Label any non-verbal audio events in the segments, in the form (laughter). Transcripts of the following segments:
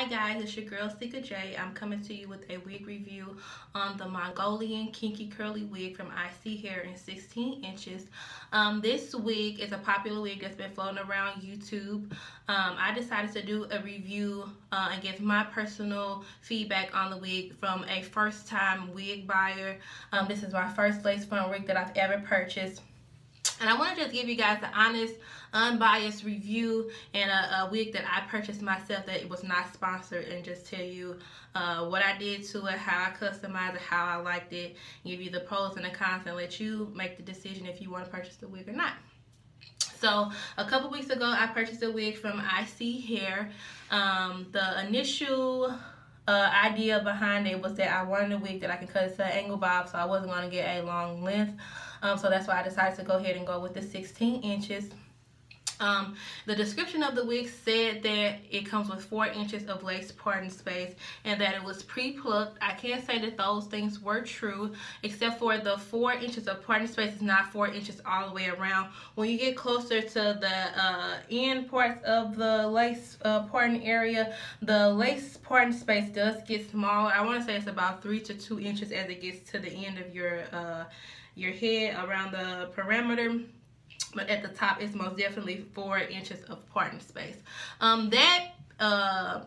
Hi guys, it's your girl Sika Jay. I'm coming to you with a wig review on the Mongolian Kinky Curly Wig from ISEE Hair in 16 inches. Um, this wig is a popular wig that's been floating around YouTube. Um, I decided to do a review uh, and give my personal feedback on the wig from a first time wig buyer. Um, this is my first lace front wig that I've ever purchased. And I want to just give you guys the honest, unbiased review and a, a, wig that I purchased myself that it was not sponsored and just tell you uh, what I did to it, how I customized it, how I liked it, give you the pros and the cons and let you make the decision if you want to purchase the wig or not. So a couple weeks ago, I purchased a wig from ISEE Hair. Um, the initial uh, idea behind it was that I wanted a wig that I can cut to an angle bob so I wasn't going to get a long length. Um, so that's why I decided to go ahead and go with the 16 inches. Um, the description of the wig said that it comes with four inches of lace parting space and that it was pre-plucked. I can't say that those things were true except for the four inches of parting space is not four inches all the way around. When you get closer to the uh, end parts of the lace uh, parting area, the lace parting space does get smaller. I want to say it's about three to two inches as it gets to the end of your uh, your head around the perimeter but at the top it's most definitely four inches of parting space um, that uh,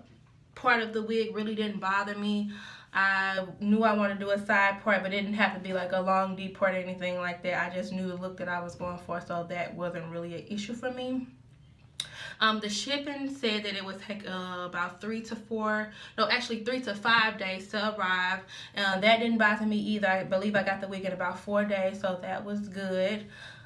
part of the wig really didn't bother me I knew I wanted to do a side part, but it didn't have to be like a long, deep part or anything like that. I just knew the look that I was going for, so that wasn't really an issue for me. Um, the shipping said that it would take uh, about three to four, no, actually three to five days to arrive. Uh, that didn't bother me either. I believe I got the wig in about four days, so that was good.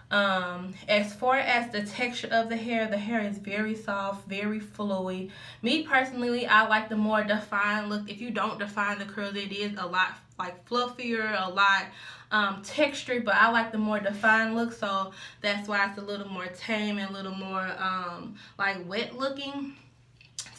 Um, as far as the texture of the hair, the hair is very soft, very flowy. Me personally, I like the more defined look. If you don't define the curls, it is a lot like fluffier, a lot um, textured, but I like the more defined look, so that's why it's a little more tame and a little more um, like wet looking.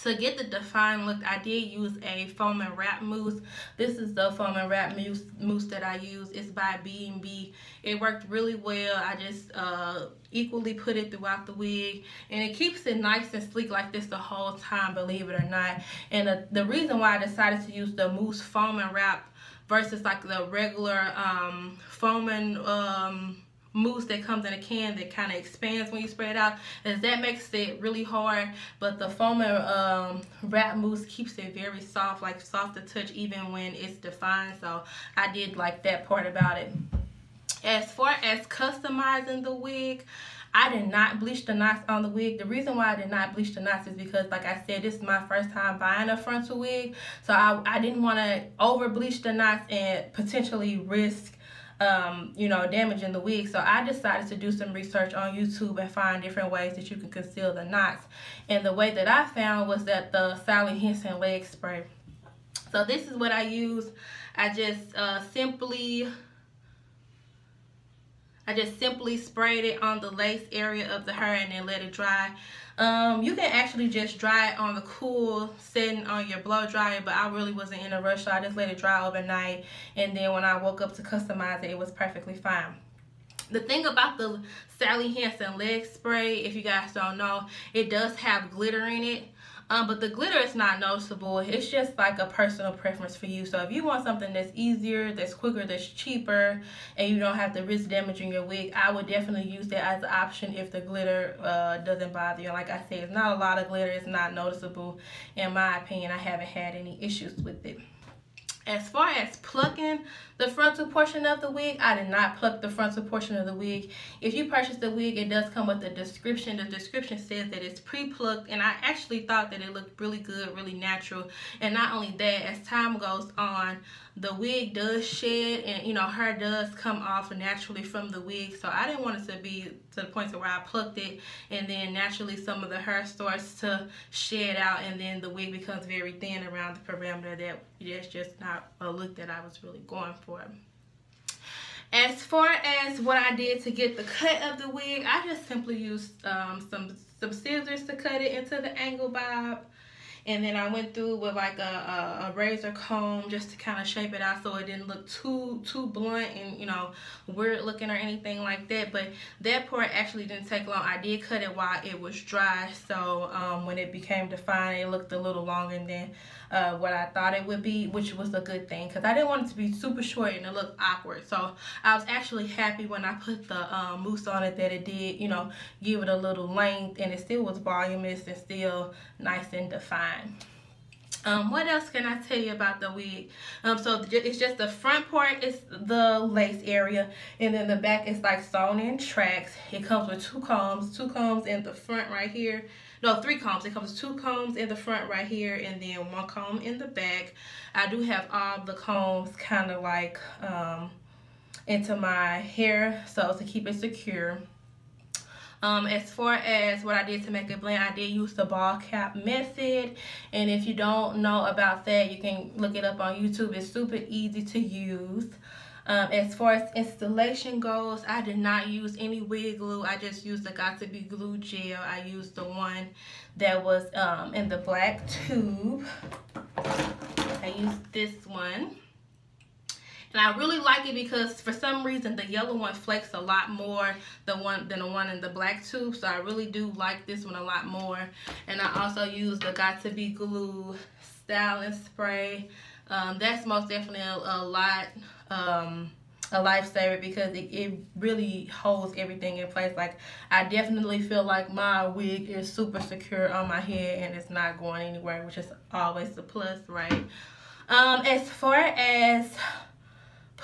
To get the defined look, I did use a foam and wrap mousse. This is the foam and wrap mousse, mousse that I use. It's by B&B. It worked really well. I just uh, equally put it throughout the wig. And it keeps it nice and sleek like this the whole time, believe it or not. And the, the reason why I decided to use the mousse foam and wrap versus like the regular um, foaming um, mousse that comes in a can that kind of expands when you spray it out as that makes it really hard but the foaming um, wrap mousse keeps it very soft like soft to touch even when it's defined so I did like that part about it as far as customizing the wig I did not bleach the knots on the wig. The reason why I did not bleach the knots is because, like I said, this is my first time buying a frontal wig. So I, I didn't want to over bleach the knots and potentially risk um, you know, damaging the wig. So I decided to do some research on YouTube and find different ways that you can conceal the knots. And the way that I found was that the Sally Hansen leg spray. So this is what I use. I just uh, simply I just simply sprayed it on the lace area of the hair and then let it dry. Um, you can actually just dry it on the cool setting on your blow dryer, but I really wasn't in a rush, so I just let it dry overnight. And then when I woke up to customize it, it was perfectly fine. The thing about the Sally Hansen leg spray, if you guys don't know, it does have glitter in it. Um, but the glitter is not noticeable. It's just like a personal preference for you. So if you want something that's easier, that's quicker, that's cheaper, and you don't have to risk damaging your wig, I would definitely use that as an option if the glitter uh, doesn't bother you. Like I said, it's not a lot of glitter. It's not noticeable. In my opinion, I haven't had any issues with it. As far as plucking the frontal portion of the wig, I did not pluck the frontal portion of the wig. If you purchase the wig, it does come with a description. The description says that it's pre-plucked, and I actually thought that it looked really good, really natural. And not only that, as time goes on, the wig does shed, and you know, hair does come off naturally from the wig. So I didn't want it to be to the point to where I plucked it, and then naturally some of the hair starts to shed out, and then the wig becomes very thin around the perimeter. That that's just not a look that I was really going for. As far as what I did to get the cut of the wig, I just simply used um, some, some scissors to cut it into the angle bob. And then I went through with like a, a, a razor comb just to kind of shape it out so it didn't look too too blunt and you know weird looking or anything like that. But that part actually didn't take long. I did cut it while it was dry so um, when it became defined it looked a little longer than uh, what I thought it would be which was a good thing because I didn't want it to be super short and it looked awkward. So I was actually happy when I put the um, mousse on it that it did you know give it a little length and it still was voluminous and still nice and defined. Um, what else can I tell you about the wig? Um, so it's just the front part is the lace area, and then the back is like sewn in tracks. It comes with two combs, two combs in the front right here. No, three combs. It comes with two combs in the front right here, and then one comb in the back. I do have all the combs kind of like um, into my hair, so to keep it secure. Um, as far as what I did to make a blend, I did use the ball cap method. And if you don't know about that, you can look it up on YouTube. It's super easy to use. Um, as far as installation goes, I did not use any wig glue. I just used the Got To Be glue gel. I used the one that was um, in the black tube. I used this one. And I really like it because for some reason the yellow one flakes a lot more than one than the one in the black tube. So I really do like this one a lot more. And I also use the Got To Be Glue styling spray. Um, that's most definitely a, a lot um, a lifesaver because it, it really holds everything in place. Like I definitely feel like my wig is super secure on my head and it's not going anywhere, which is always a plus, right? Um, as far as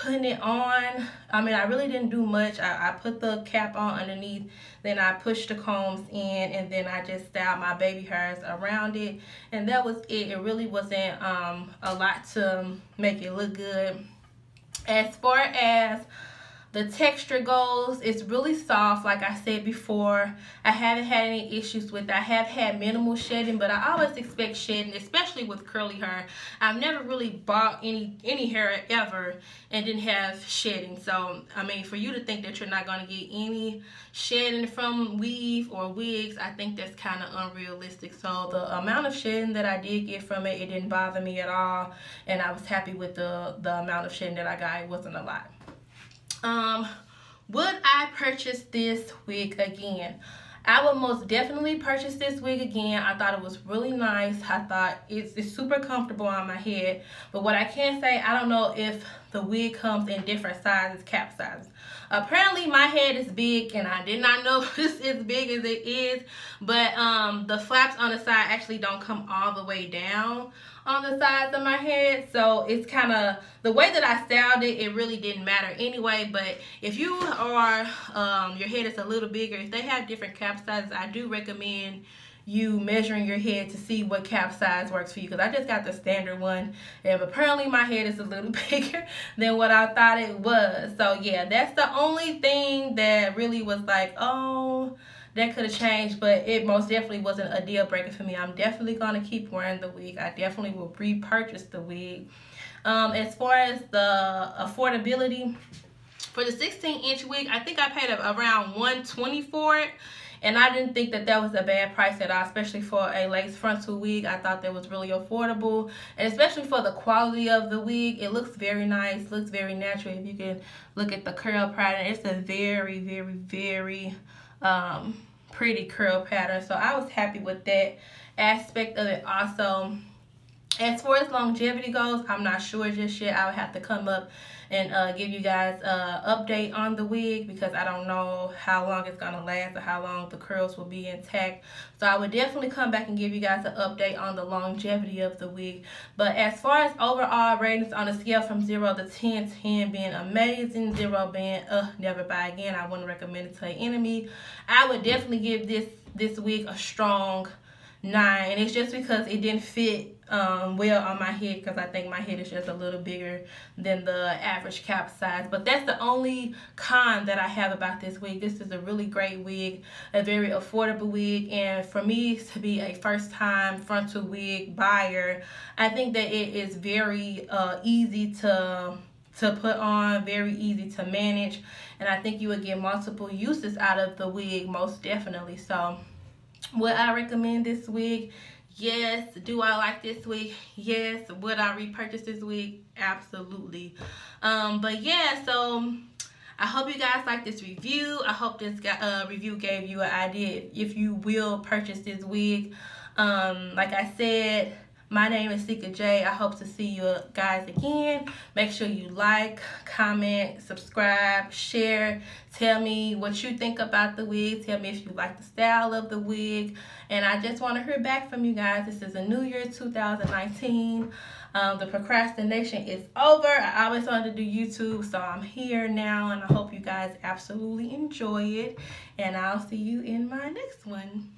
putting it on. I mean i really didn't do much. I, I, put the cap on underneath then i pushed the combs in and then i just styled my baby hairs around it. And that was it. It really wasn't um, a lot to make it look good. As far as the texture goes it's really soft like i said before. I haven't had any issues with it. i have had minimal shedding but i always expect shedding especially with curly hair. I've never really bought any any hair ever and didn't have shedding. So i mean for you to think that you're not going to get any shedding from weave or wigs i think that's kind of unrealistic. So the amount of shedding that i did get from it it didn't bother me at all and i was happy with the the amount of shedding that i got. It wasn't a lot um, would I purchase this wig again? I would most definitely purchase this wig again. I thought it was really nice. I thought it's, it's super comfortable on my head. But what I can say, I don't know if the wig comes in different sizes, cap sizes. Apparently my head is big and I did not (laughs) know it's as big as it is. But um, the flaps on the side actually don't come all the way down on the sides of my head. So it's kind of, the way that I styled it, it really didn't matter anyway. But if you are, um, your head is a little bigger, if they have different cap sizes, I do recommend you measuring your head to see what cap size works for you because I just got the standard one and apparently my head is a little (laughs) bigger than what I thought it was so yeah that's the only thing that really was like oh that could have changed but it most definitely wasn't a deal breaker for me i'm definitely going to keep wearing the wig i definitely will repurchase the wig um, as far as the affordability for the 16 inch wig i think i paid around 120 for it and I didn't think that that was a bad price at all, especially for a lace frontal wig. I thought that was really affordable. And especially for the quality of the wig, it looks very nice, looks very natural. If you can look at the curl pattern, it's a very, very, very um, pretty curl pattern. So I was happy with that aspect of it also. As far as longevity goes, I'm not sure just yet. I would have to come up and uh, give you guys an update on the wig because I don't know how long it's going to last or how long the curls will be intact. So I would definitely come back and give you guys an update on the longevity of the wig. But as far as overall ratings on a scale from 0 to 10, 10 being amazing, 0 being uh, never buy again, I wouldn't recommend it to an enemy. I would definitely give this, this wig a strong 9. It's just because it didn't fit um, well on my head because I think my head is just a little bigger than the average cap size. But that's the only con that I have about this wig. This is a really great wig, a very affordable wig. And for me to be a first time frontal wig buyer, I think that it is very uh, easy to to put on, very easy to manage. And I think you would get multiple uses out of the wig most definitely. So would I recommend this wig? Yes. Do I like this wig? Yes. Would I repurchase this wig? Absolutely. Um, but yeah, so I hope you guys like this review. I hope this uh, review gave you an idea if you will purchase this wig. Um, like I said, my name is Sika Jay. I hope to see you guys again. Make sure you like, comment, subscribe, share. Tell me what you think about the wig. Tell me if you like the style of the wig. And I just want to hear back from you guys. This is a new year 2019. Um, the procrastination is over. I always wanted to do YouTube, so I'm here now. And I hope you guys absolutely enjoy it. And I'll see you in my next one.